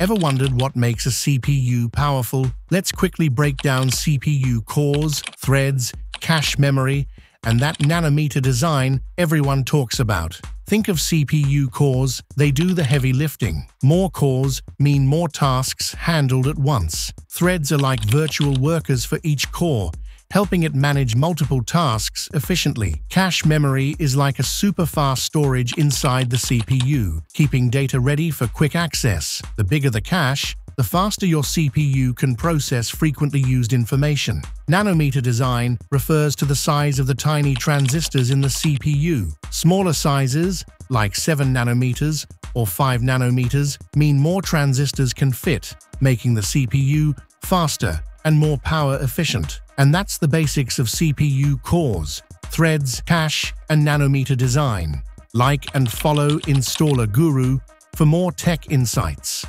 Ever wondered what makes a CPU powerful? Let's quickly break down CPU cores, threads, cache memory, and that nanometer design everyone talks about. Think of CPU cores, they do the heavy lifting. More cores mean more tasks handled at once. Threads are like virtual workers for each core, helping it manage multiple tasks efficiently. Cache memory is like a super-fast storage inside the CPU, keeping data ready for quick access. The bigger the cache, the faster your CPU can process frequently used information. Nanometer design refers to the size of the tiny transistors in the CPU. Smaller sizes, like 7 nanometers or 5 nanometers, mean more transistors can fit, making the CPU faster and more power efficient. And that's the basics of CPU cores, threads, cache, and nanometer design. Like and follow Installer Guru for more tech insights.